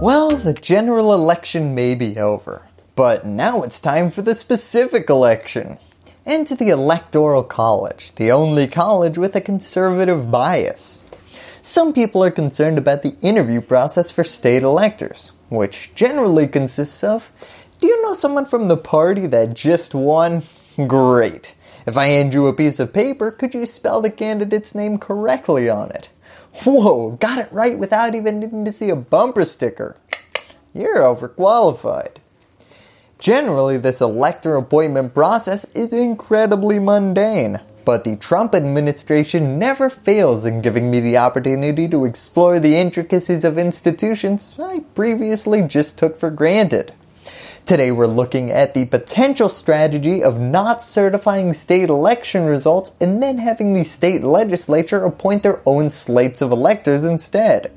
Well, the general election may be over, but now it's time for the specific election. And to the Electoral College, the only college with a conservative bias. Some people are concerned about the interview process for state electors, which generally consists of, do you know someone from the party that just won? Great. If I hand you a piece of paper, could you spell the candidate's name correctly on it? Whoa, got it right without even needing to see a bumper sticker. You're overqualified. Generally, this elector appointment process is incredibly mundane, but the Trump administration never fails in giving me the opportunity to explore the intricacies of institutions I previously just took for granted. Today we're looking at the potential strategy of not certifying state election results and then having the state legislature appoint their own slates of electors instead.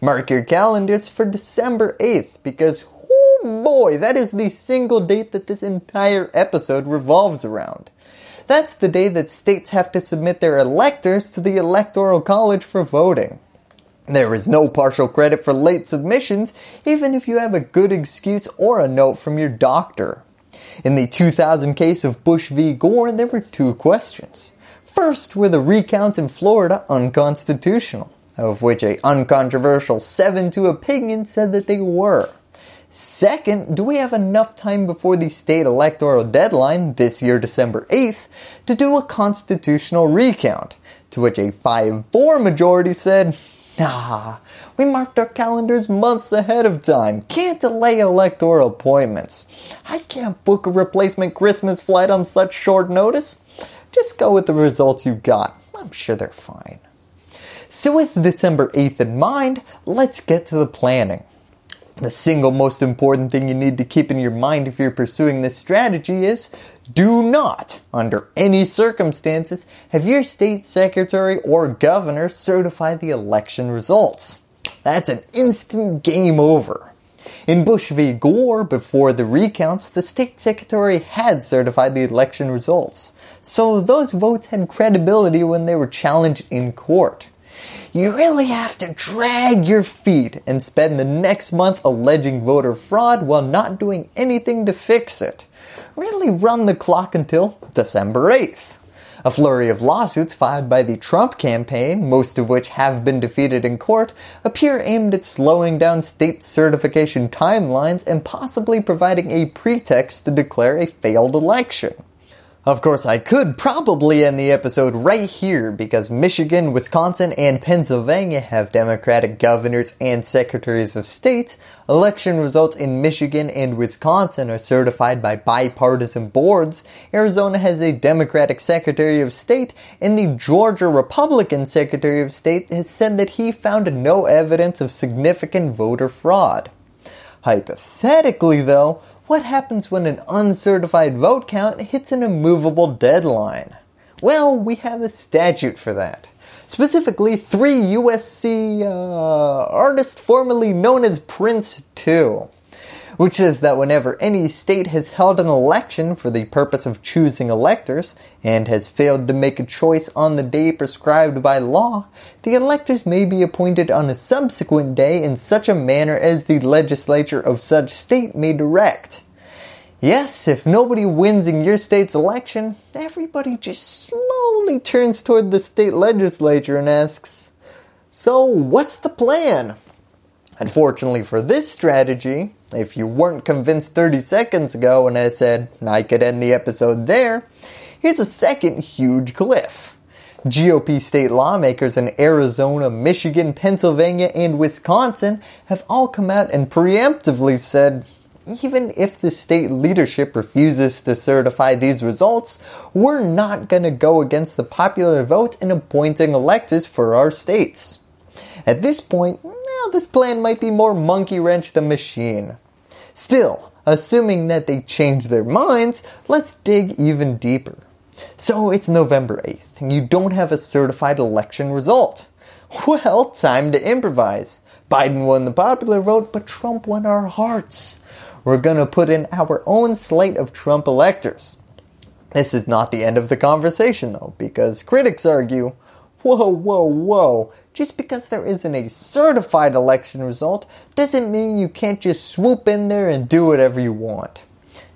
Mark your calendars for December 8th because oh boy, that is the single date that this entire episode revolves around. That's the day that states have to submit their electors to the Electoral College for voting. There is no partial credit for late submissions, even if you have a good excuse or a note from your doctor. In the 2000 case of Bush v. Gore, there were two questions. First, were the recounts in Florida unconstitutional? Of which a uncontroversial 7-2 opinion said that they were. Second, do we have enough time before the state electoral deadline, this year December 8th, to do a constitutional recount? To which a 5-4 majority said, Nah, we marked our calendars months ahead of time. Can't delay electoral appointments. I can't book a replacement Christmas flight on such short notice. Just go with the results you got. I'm sure they're fine. So with December 8th in mind, let's get to the planning. The single most important thing you need to keep in your mind if you're pursuing this strategy is do not, under any circumstances, have your state secretary or governor certify the election results. That's an instant game over. In Bush v. Gore, before the recounts, the state secretary had certified the election results. So those votes had credibility when they were challenged in court. You really have to drag your feet and spend the next month alleging voter fraud while not doing anything to fix it. Really run the clock until December 8th. A flurry of lawsuits filed by the Trump campaign, most of which have been defeated in court, appear aimed at slowing down state certification timelines and possibly providing a pretext to declare a failed election. Of course, I could probably end the episode right here because Michigan, Wisconsin, and Pennsylvania have Democratic governors and secretaries of state. Election results in Michigan and Wisconsin are certified by bipartisan boards. Arizona has a Democratic Secretary of State, and the Georgia Republican Secretary of State has said that he found no evidence of significant voter fraud. Hypothetically though, what happens when an uncertified vote count hits an immovable deadline? Well, we have a statute for that. Specifically, 3 USC uh, artist formerly known as Prince 2 which says that whenever any state has held an election for the purpose of choosing electors and has failed to make a choice on the day prescribed by law, the electors may be appointed on a subsequent day in such a manner as the legislature of such state may direct. Yes, if nobody wins in your state's election, everybody just slowly turns toward the state legislature and asks, So what's the plan? Unfortunately for this strategy, if you weren't convinced 30 seconds ago when I said I could end the episode there, here's a second huge cliff. GOP state lawmakers in Arizona, Michigan, Pennsylvania, and Wisconsin have all come out and preemptively said, even if the state leadership refuses to certify these results, we're not going to go against the popular vote in appointing electors for our states. At this point, well, this plan might be more monkey wrench than machine. Still, assuming that they change their minds, let's dig even deeper. So it's November 8th, and you don't have a certified election result. Well, time to improvise. Biden won the popular vote, but Trump won our hearts. We're going to put in our own slate of Trump electors. This is not the end of the conversation though, because critics argue, Whoa, whoa, whoa. Just because there isn't a certified election result doesn't mean you can't just swoop in there and do whatever you want.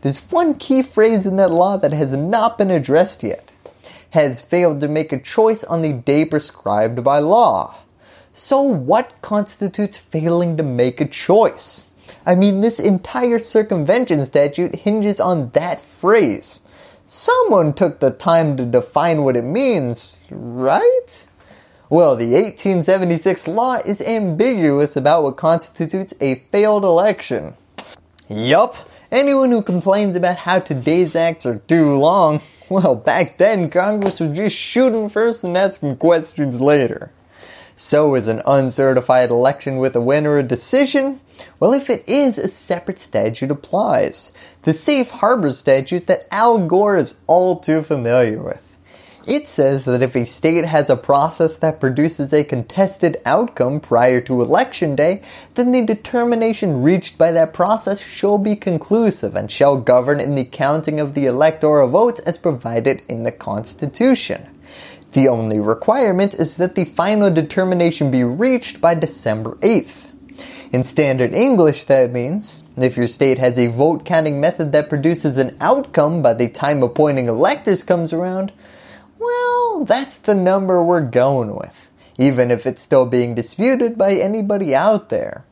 There's one key phrase in that law that has not been addressed yet. Has failed to make a choice on the day prescribed by law. So what constitutes failing to make a choice? I mean, this entire circumvention statute hinges on that phrase. Someone took the time to define what it means, right? Well, the 1876 law is ambiguous about what constitutes a failed election. Yup, anyone who complains about how today's acts are too long, well, back then Congress was just shooting first and asking questions later. So is an uncertified election with a winner a decision? Well, if it is, a separate statute applies. The safe harbor statute that Al Gore is all too familiar with. It says that if a state has a process that produces a contested outcome prior to election day, then the determination reached by that process shall be conclusive and shall govern in the counting of the electoral votes as provided in the Constitution. The only requirement is that the final determination be reached by December 8th. In standard English that means, if your state has a vote counting method that produces an outcome by the time appointing electors comes around, well, that's the number we're going with, even if it's still being disputed by anybody out there.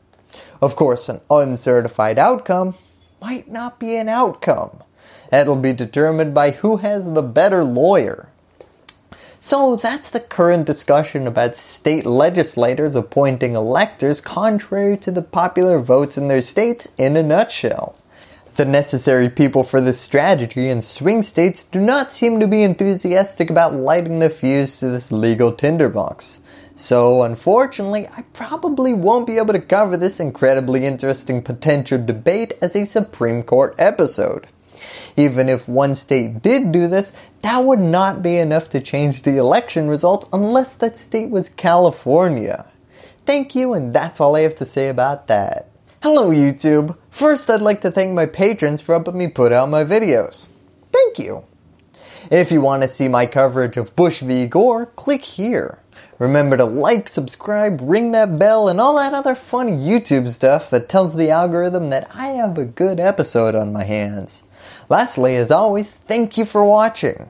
Of course, an uncertified outcome might not be an outcome. That'll be determined by who has the better lawyer. So that's the current discussion about state legislators appointing electors contrary to the popular votes in their states in a nutshell. The necessary people for this strategy in swing states do not seem to be enthusiastic about lighting the fuse to this legal tinderbox. So unfortunately, I probably won't be able to cover this incredibly interesting potential debate as a Supreme Court episode. Even if one state did do this, that would not be enough to change the election results unless that state was California. Thank you and that's all I have to say about that. Hello YouTube! First I'd like to thank my patrons for helping me put out my videos. Thank you! If you want to see my coverage of Bush v Gore, click here. Remember to like, subscribe, ring that bell, and all that other fun YouTube stuff that tells the algorithm that I have a good episode on my hands. Lastly, as always, thank you for watching.